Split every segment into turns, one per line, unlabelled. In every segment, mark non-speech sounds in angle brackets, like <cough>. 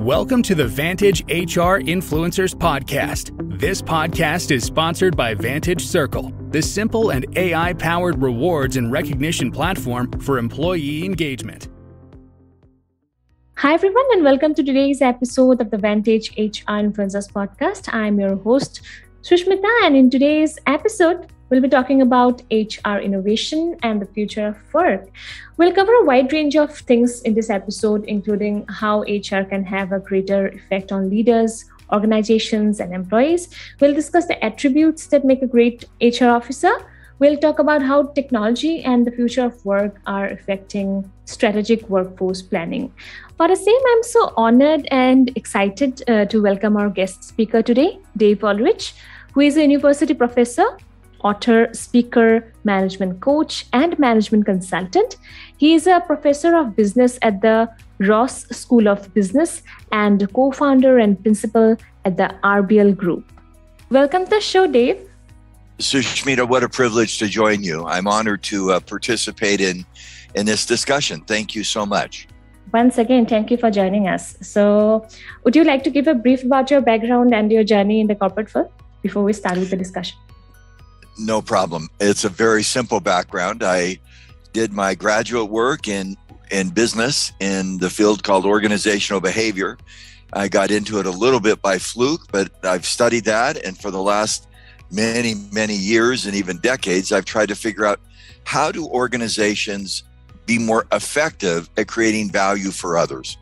Welcome to the Vantage HR Influencers Podcast. This podcast is sponsored by Vantage Circle, the simple and AI powered rewards and recognition platform for employee engagement.
Hi, everyone, and welcome to today's episode of the Vantage HR Influencers Podcast. I'm your host, Sushmita, and in today's episode, We'll be talking about HR innovation and the future of work. We'll cover a wide range of things in this episode, including how HR can have a greater effect on leaders, organizations, and employees. We'll discuss the attributes that make a great HR officer. We'll talk about how technology and the future of work are affecting strategic workforce planning. For the same, I'm so honored and excited uh, to welcome our guest speaker today, Dave Ulrich, who is a university professor author, speaker, management coach, and management consultant. He is a professor of business at the Ross School of Business and co founder and principal at the RBL Group. Welcome to the show, Dave.
Sushmita, what a privilege to join you. I'm honored to uh, participate in, in this discussion. Thank you so much.
Once again, thank you for joining us. So, would you like to give a brief about your background and your journey in the corporate world before we start with the discussion?
No problem. It's a very simple background. I did my graduate work in in business in the field called organizational behavior. I got into it a little bit by fluke, but I've studied that and for the last many many years and even decades I've tried to figure out how do organizations be more effective at creating value for others.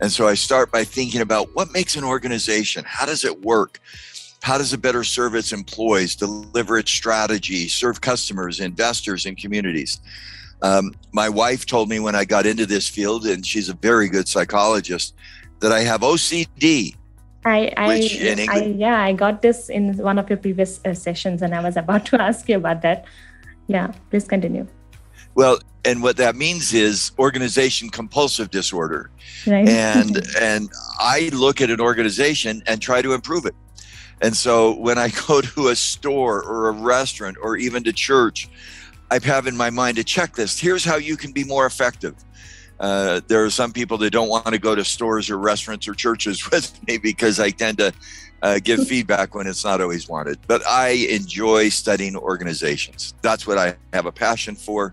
And so I start by thinking about what makes an organization? How does it work? How does it better serve its employees, deliver its strategy, serve customers, investors, and communities? Um, my wife told me when I got into this field, and she's a very good psychologist, that I have OCD.
I, I, English, I yeah, I got this in one of your previous uh, sessions, and I was <laughs> about to ask you about that. Yeah, please continue.
Well, and what that means is organization compulsive disorder, right. and <laughs> and I look at an organization and try to improve it. And so when I <laughs> go to a store or a restaurant or even to church, I have in my mind a checklist. Here's how you can be more effective. Uh, there are some people that don't want to go to stores or restaurants or churches <laughs> with me because I tend to uh, give <laughs> feedback when it's not always wanted. But I enjoy studying organizations. That's what I have a passion for,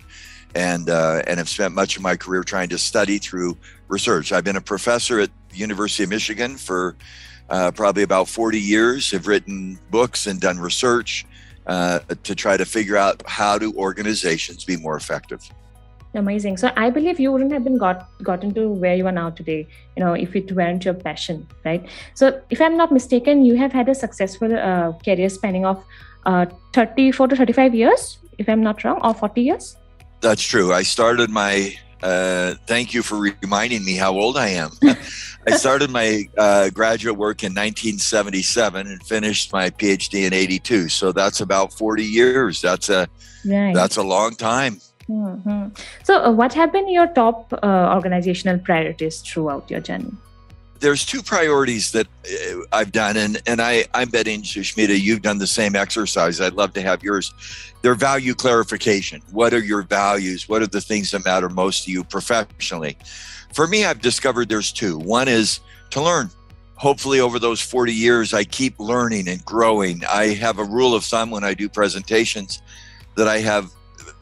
and uh, and have spent much of my career trying to study through research. I've been a professor at the University of Michigan for uh, probably about 40 years, have written books and done research uh, to try to figure out how do organizations be more effective.
Amazing. So I believe you wouldn't have been got gotten to where you are now today, you know, if it weren't your passion, right? So if I'm not mistaken, you have had a successful uh, career spanning of uh, 34 to 35 years, if I'm not wrong, or 40 years.
That's true. I started my uh, thank you for reminding me how old I am. <laughs> I started my uh, graduate work in 1977 and finished my PhD in 82. So that's about 40 years. That's a right. that's a long time.
Mm-hmm. So, uh, what have been your top uh, organizational priorities throughout your journey?
There's two priorities that uh, I've done, and and I I'm betting Sushmita, you've done the same exercise. I'd love to have yours. Their value clarification. What are your values? What are the things that matter most to you professionally? For me, I've discovered there's two. One is to learn. Hopefully, over those 40 years, I keep learning and growing. I have a rule of thumb when I do presentations that I have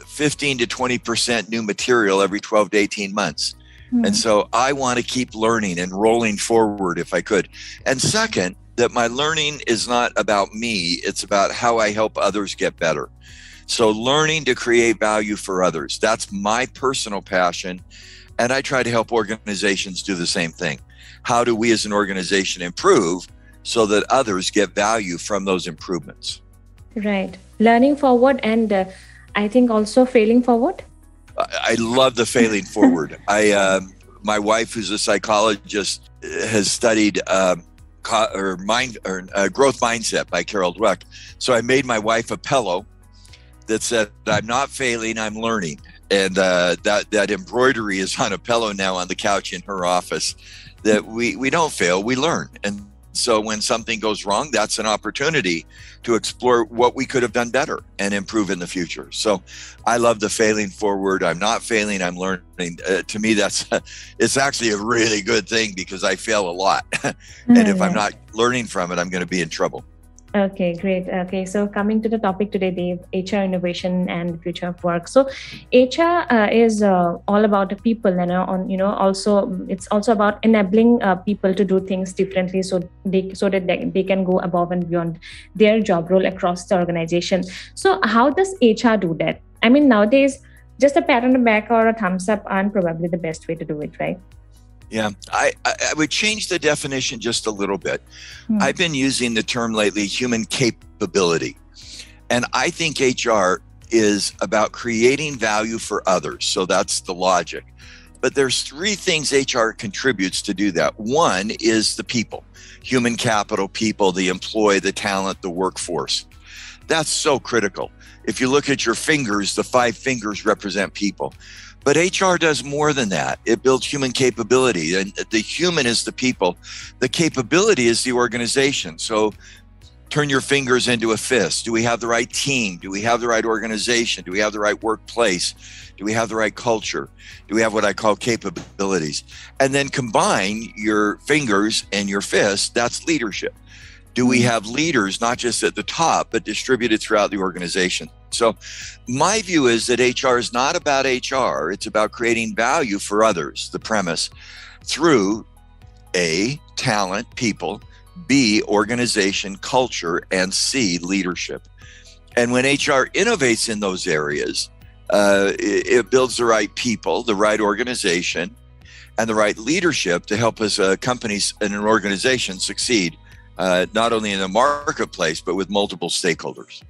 15 to 20% new material every 12 to 18 months. Mm-hmm. And so I want to keep learning and rolling forward if I could. And second, that my learning is not about me, it's about how I help others get better. So learning to create value for others, that's my personal passion. And I try to help organizations do the same thing. How do we as an organization improve so that others get value from those improvements?
Right. Learning forward and uh, I think also failing forward.
I love the failing forward. <laughs> I, uh, my wife, who's a psychologist, has studied uh, co- or mind or uh, growth mindset by Carol Dweck. So I made my wife a pillow that said, "I'm not failing, I'm learning." And uh, that that embroidery is on a pillow now on the couch in her office. That we we don't fail, we learn, and so when something goes wrong, that's an opportunity to explore what we could have done better and improve in the future. So I love the failing forward. I'm not failing, I'm learning. Uh, to me, that's <laughs> it's actually a really good thing because I fail a lot. <laughs> and if I'm not learning from it, I'm going to be in trouble.
Okay, great. Okay, so coming to the topic today, Dave, HR innovation and future of work. So, HR uh, is uh, all about the people, and uh, on you know also it's also about enabling uh, people to do things differently, so they so that they, they can go above and beyond their job role across the organization. So, how does HR do that? I mean, nowadays, just a pat on the back or a thumbs up aren't probably the best way to do it, right?
Yeah, I, I would change the definition just a little bit. Hmm. I've been using the term lately human capability. And I think HR is about creating value for others. So that's the logic. But there's three things HR contributes to do that. One is the people, human capital, people, the employee, the talent, the workforce. That's so critical. If you look at your fingers, the five fingers represent people. But HR does more than that. It builds human capability, and the human is the people. The capability is the organization. So turn your fingers into a fist. Do we have the right team? Do we have the right organization? Do we have the right workplace? Do we have the right culture? Do we have what I call capabilities? And then combine your fingers and your fist. That's leadership. Do we mm-hmm. have leaders, not just at the top, but distributed throughout the organization? So, my view is that HR is not about HR, it's about creating value for others, the premise, through A, talent, people, B, organization, culture, and C, leadership. And when HR innovates in those areas, uh, it, it, builds the right people, the right organization, and the right leadership to help us uh, companies and an organization succeed, uh, not only in the marketplace, but with multiple stakeholders.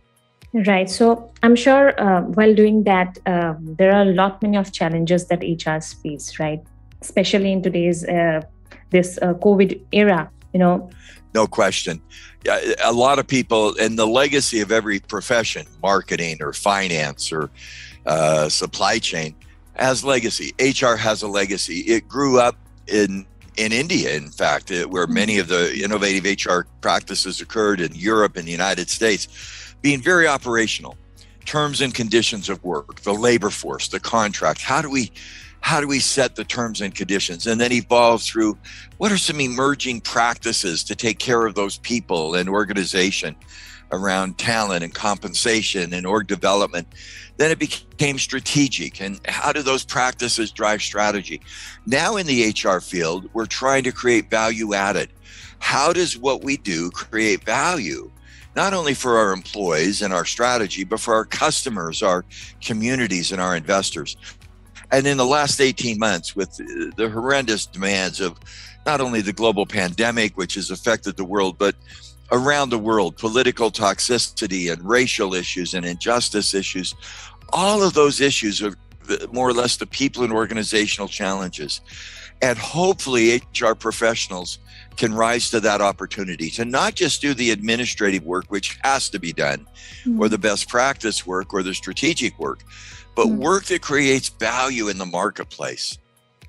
Right. So I'm sure uh, while doing that, uh, there are a lot many of challenges that HRs face, right? Especially in today's uh, this uh, COVID era, you know.
No question. A lot of people, and the legacy of every profession, marketing or finance or uh, supply chain, has legacy. HR has a legacy. It grew up in in India, in fact, uh, where hmm. many of the innovative HR practices occurred in Europe and the United States being very operational. Terms and conditions of work the labor force the contract how do we how do we set the terms and conditions? And then evolve through what are some emerging practices to take care of those people and organization around talent and compensation and org development then it became strategic. And how do those practices drive strategy? Now in the hr field we're trying to create value added. How does what we do create value not only for our employees and our strategy, but for our customers, our communities, and our investors. And in the last 18 months, with the horrendous demands of not only the global pandemic, which has affected the world, but around the world, political toxicity and racial issues and injustice issues, all of those issues are more or less the people and organizational challenges. And hopefully, HR professionals can rise to that opportunity to not just do the administrative work, which has to be done, mm-hmm. or the best practice work or the strategic work, but mm-hmm. work that creates value in the marketplace.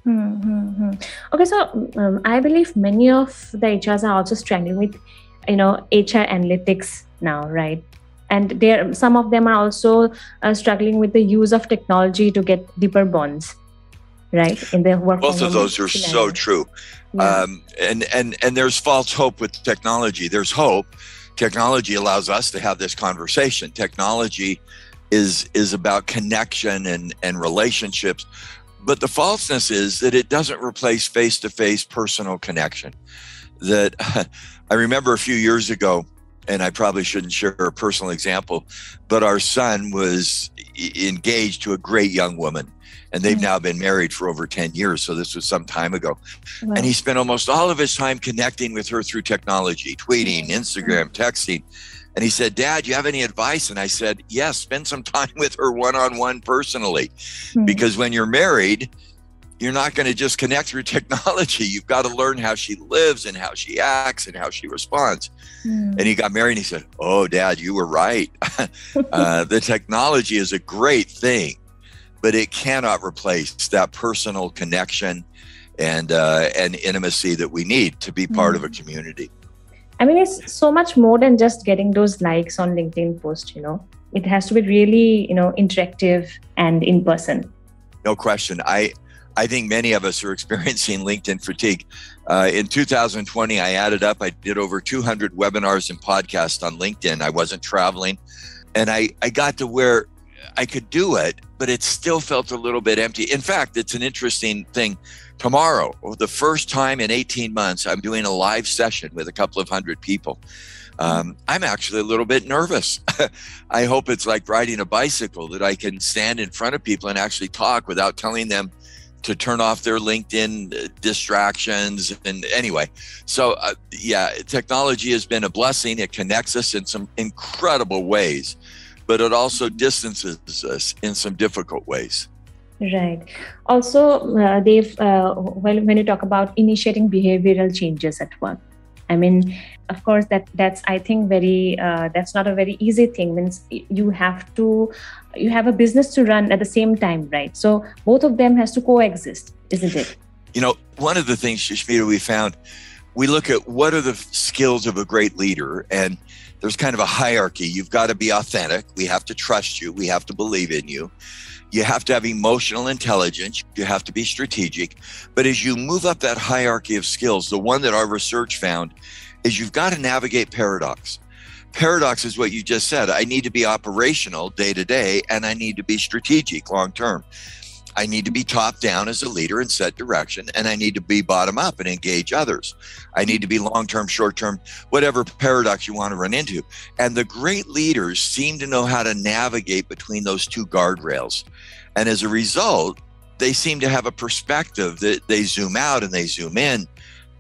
Mm-hmm. Okay, so um, I believe many of the HRs are also struggling with, you know, HR analytics now, right? And there, some of them are also uh, struggling with the use of technology to get deeper bonds right in the work
both of those are scenario. so true yeah. um, and and and there's false hope with technology there's hope technology allows us to have this conversation technology is is about connection and and relationships but the falseness is that it doesn't replace face-to-face personal connection that <laughs> i remember a few years ago and I probably shouldn't share a personal example, but our son was engaged to a great young woman and they've mm-hmm. now been married for over 10 years so this was some time ago wow. and he spent almost all of his time connecting with her through technology tweeting mm-hmm. instagram texting and he said dad you have any advice and i said yes spend some <laughs> time with her one-on-one personally mm-hmm. because when you're married you're not going to just connect through <laughs> technology you've got to learn how she lives and how she acts and how she responds mm. and he got married and he said oh dad you were right <laughs> uh, the technology is a great thing but it cannot replace that personal connection and uh, and intimacy that we need to be part mm. of a mm. community.
I mean, it's so much more than just getting those likes on LinkedIn post, you know. It has to be really, you know, interactive and in person.
No question. I I think many of us are <laughs> experiencing LinkedIn fatigue. Uh, in 2020, I added up, I did over 200 webinars and podcasts on LinkedIn. I wasn't traveling. And I, I got to where I could do it, but it still felt a little bit empty. In fact, it's an interesting thing. Tomorrow, the first time in 18 months, I'm doing a live session with a couple of hundred people. Um, I'm actually a little bit nervous. <laughs> I hope it's like riding a bicycle that I can stand in front of people and actually talk without telling them to turn off their LinkedIn uh, distractions. And anyway, so uh, yeah, technology has been a blessing. It connects us in some incredible ways, but it also distances us in some difficult ways.
Right. Also, uh, Dave, uh, when you talk about initiating behavioral changes at work, I mean, of course, that that's I think very uh, that's not a very easy thing. Means you have to you have a business to run at the same time, right? So both of them has to coexist, isn't it?
You know, one of the things, Sushmita, we found we look at what are the skills of a great leader and there's kind of a hierarchy. You've got to be authentic. We have to trust you. We have to believe in you. You have to have emotional intelligence. You have to be strategic. But as you move up that hierarchy of skills the one that our research found is you've got to navigate paradox. Paradox is what you just said. I need to be operational day to day and i need to be strategic long term I need to be top down as a leader and set direction, and I need to be bottom up and engage others. I need to be long term, short term, whatever paradox you want to run into. And the great leaders seem to know how to navigate between those two guardrails. And as a result, they seem to have a perspective that they zoom out and they zoom in.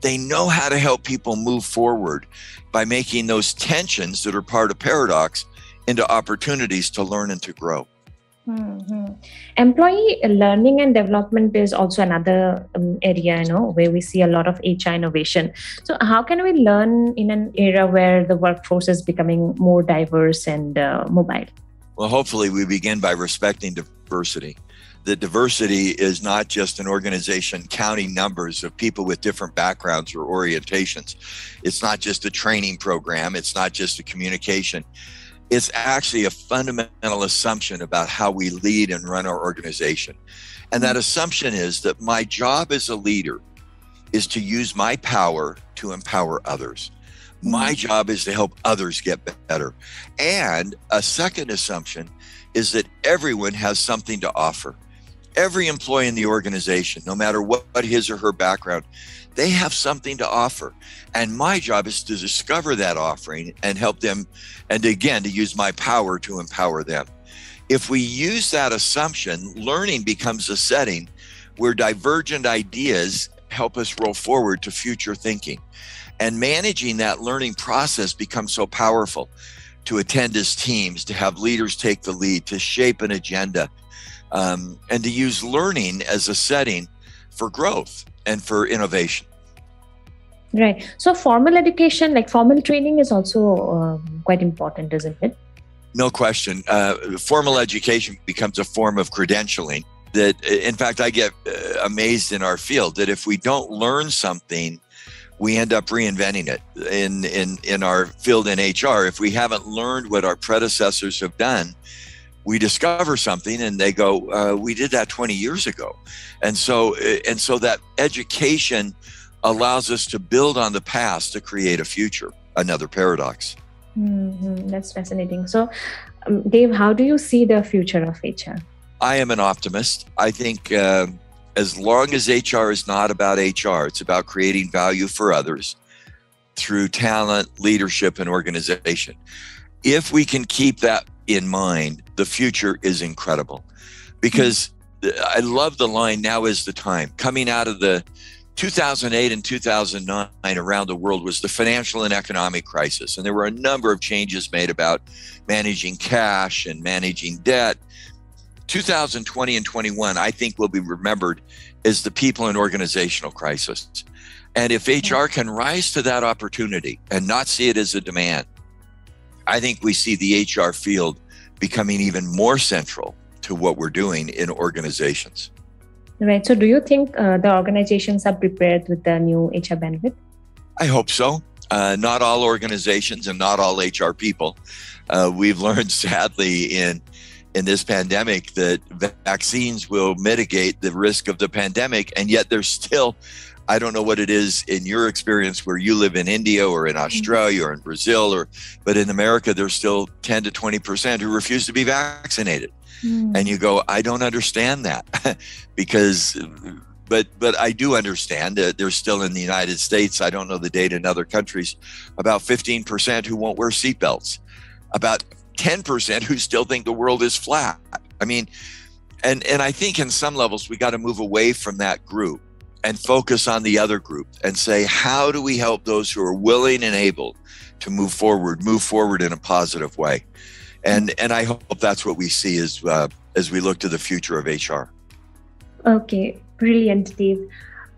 They know how to help people move forward by making those tensions that are part of paradox into opportunities to learn and to grow.
Mm-hmm. Employee learning and development is also another um, area, you know, where we see a lot of HR innovation. So, how can we learn in an era where the workforce is becoming more diverse and uh, mobile?
Well, hopefully, we begin by respecting diversity. The diversity is not just an organization counting numbers of people with different backgrounds or orientations. It's not just a training program. It's not just a communication it's actually a fundamental assumption about how we lead and run our organization. And that assumption is that my job as a leader is to use my power to empower others. My job is to help others get better. And a second assumption is that everyone has something to offer. Every employee in the organization, no matter what, his or her background, they have something to offer. And my job is to discover that offering and help them, and again, to use my power to empower them. If we use that assumption, learning becomes a setting where divergent ideas help us roll forward to future thinking. And managing that learning process becomes so powerful to attend as teams, to have leaders take the lead, to shape an agenda, um, and to use learning as a setting for growth and for innovation.
Right. So, formal education, like formal training, is also um, quite important, isn't it?
No question. Uh, formal education becomes a form of credentialing. That, in fact, I get uh, amazed in our field that if we don't learn something, we end up reinventing it. In in in our field in HR, if we haven't learned what our predecessors have done, we discover something and they go, uh, "We did that 20 years ago," and so and so that education allows us to build on the past to create a future, another paradox.
Mm-hmm. That's fascinating. So, um, Dave, how do you see the future of HR?
I am an optimist. I think uh, as long as HR is not about HR, it's about creating value for others through talent, leadership, and organization. If we can keep that in mind, the future is incredible. Because. I love the line, now is the time. Coming out of the 2008 and 2009 around the world was the financial and economic crisis. And there were a number of changes made about managing cash and managing debt. 2020 and 21, I think, will be remembered as the people and organizational crisis. And if HR can rise to that opportunity and not see it as a demand, I think we see the HR field becoming even more central to what we're doing in organizations.
Right. So, do you think uh, the organizations are prepared with the new HR benefit?
I hope so. Uh, not all organizations and not all HR people. Uh, we've <laughs> learned sadly in in this pandemic that vaccines will mitigate the risk of the pandemic, and yet there's still I don't know what it is in your experience where you live in India or in mm-hmm. Australia or in Brazil or but in America there's still 10 to 20% who refuse to be vaccinated. Mm. And you go, I don't understand that <laughs> because but but I do understand that there's still in the United States, I don't know the data in other countries, about 15% who won't wear seatbelts. About 10% who still think the world is flat. I mean, and and I think in some levels we got to move away from that group and focus on the other group and say how do we help those who are willing and able to move forward move forward in a positive way? And and i hope that's what we see as uh, as we look to the future of hr
okay brilliant dave.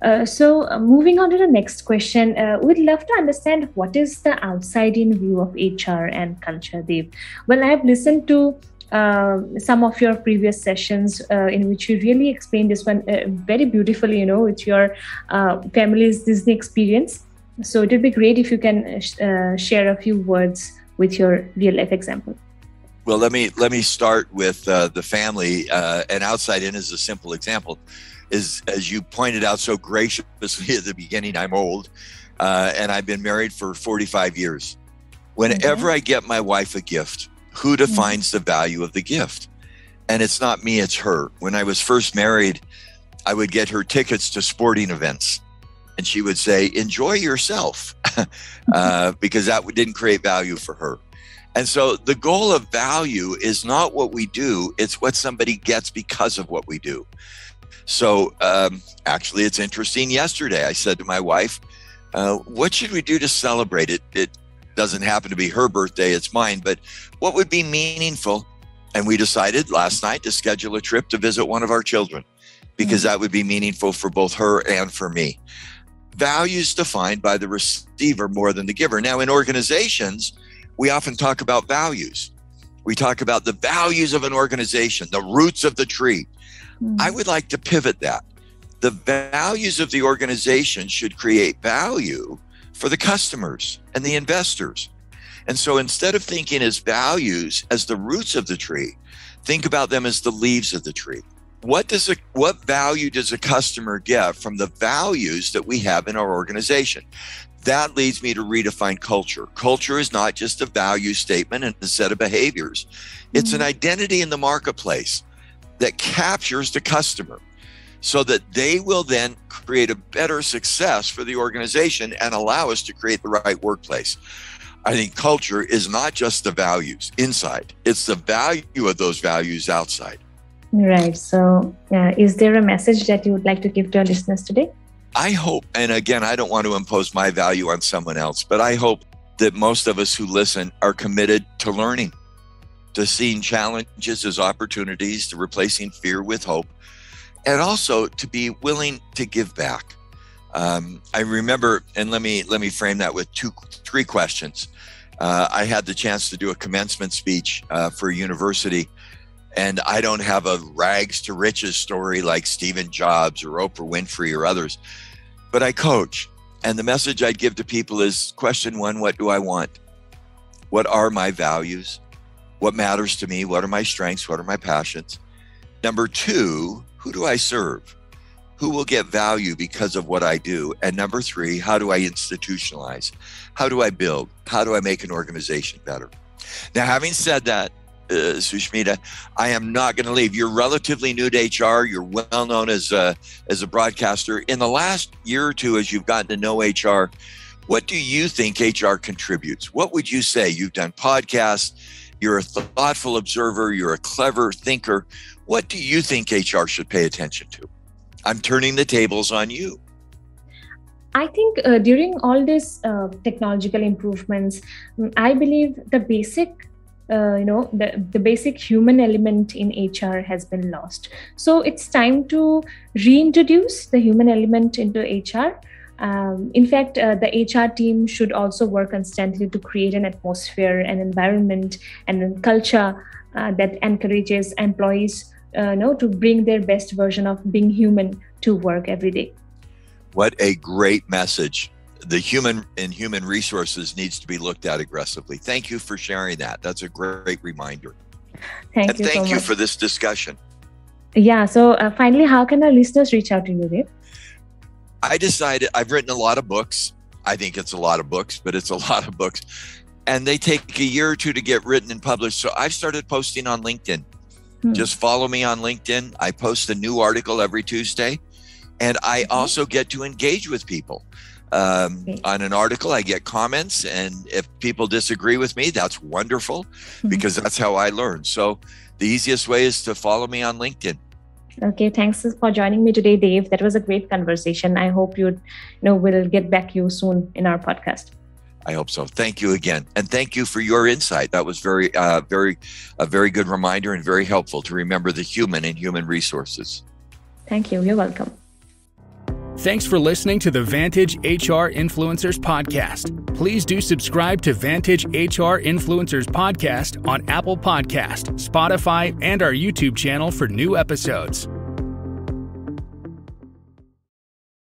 Uh, so uh, moving on to the next question uh, we'd love to understand what is the outside in view of hr and culture dave? Well i've listened to uh, some of your previous sessions uh, in which you really explained this one uh, very beautifully, you know, with your uh, family's Disney experience. So it would be great if you can uh, share a few words with your real life example.
Well, let me let me start with the family. and outside in is a simple example. Is as you pointed out so graciously at the beginning, I'm old, and I've been married for 45 years. Whenever mm-hmm. I get my wife a gift, who defines the value of the gift? And it's not me, it's her. When I was first married, I would get her tickets to sporting events. And she would say, enjoy yourself, <laughs> uh, because that didn't create value for her. And so the goal of value is not what we do, it's what somebody gets because of what we do. So um, actually, it's interesting. Yesterday, I said to my wife, uh, what should we do to celebrate it? It doesn't happen to be her birthday, it's mine, but what would be meaningful? And we decided last night to schedule a trip to visit one of our children because mm-hmm. that would be meaningful for both her and for me. Values defined by the receiver more than the giver. Now, in organizations, we often talk about values. We talk about the values of an organization, the roots of the tree. Mm-hmm. I would like to pivot that. The values of the organization should create value for the customers and the investors. And so instead of thinking as values as the roots of the tree, think about them as the leaves of the tree. What does a what value does a customer get from the values that we have in our organization? That leads me to redefine culture. Culture is not just a value statement and a set of behaviors. It's mm-hmm. an identity in the marketplace that captures the customer so that they will then create a better success for the organization and allow us to create the right workplace. I think culture is not just the values inside, it's the value of those values outside.
Right. So, uh, is there a message that you would like to give to our listeners today?
I hope, and again, I don't want to impose my value on someone else, but I hope that most of us who listen are committed to learning, to seeing challenges as opportunities, to replacing fear with hope, and also to be willing to give back. Um, I remember, and let me let me frame that with two, three questions. Uh, I had the chance to do a commencement speech uh, for a university, and I don't have a rags to riches story like Stephen Jobs or Oprah Winfrey or others, but I coach, and the message I'd give to people is: question one, what do I want? What are my values? What matters to me? What are my strengths? What are my passions? Number two, who do I serve? Who will get value because of what I do? And number three, how do I institutionalize? How do I build? How do I make an organization better? Now, having said that, uh, Sushmita, I am not going to leave. You're relatively new to HR. You're well known as a, as a broadcaster. In the last year or two, as you've gotten to know HR, what do you think HR contributes? What would you say? You've done podcasts. You're a thoughtful observer. You're a clever thinker. What do you think HR should pay attention to? I'm turning the tables on you.
I think uh, during all these uh, technological improvements, mm, I believe the basic, uh, you know, the, the basic human element in HR has been lost. So it's time to reintroduce the human element into HR. Um, in fact, uh, the HR team should also work constantly to create an atmosphere, an environment, and a culture uh, that encourages employees uh, know, to bring their best version of being human to work every day.
What a great message, the human and human resources needs to be looked at aggressively. Thank you for sharing that. That's a great reminder.
Thank
and
you.
Thank
so
you
much.
for this discussion.
Yeah. So uh, finally, how can our listeners reach out to you, Dave?
I decided I've written a lot of books. I think it's a lot of books, but it's a <laughs> lot of books. And they take a year or two to get written and published. So I've started posting on LinkedIn.
Hmm.
Just follow me on LinkedIn. I post a new article every Tuesday. And I
Mhm.
also get to engage with people. Um, On an article, I get comments. And if people disagree with me, that's wonderful
Mhm.
because that's how I learn. So the easiest way is to follow me on LinkedIn.
Okay, thanks for joining me today, Dave. That was a great conversation. I hope you, you know, we'll get back you soon in our podcast.
I hope so. Thank you again, and thank you for your insight. That was very, uh, very, a very good reminder and very helpful to remember the human and human resources.
Thank you. You're welcome.
Thanks for listening to the Vantage HR Influencers Podcast. Please do subscribe to Vantage HR Influencers Podcast on Apple Podcast, Spotify, and our YouTube channel for new episodes.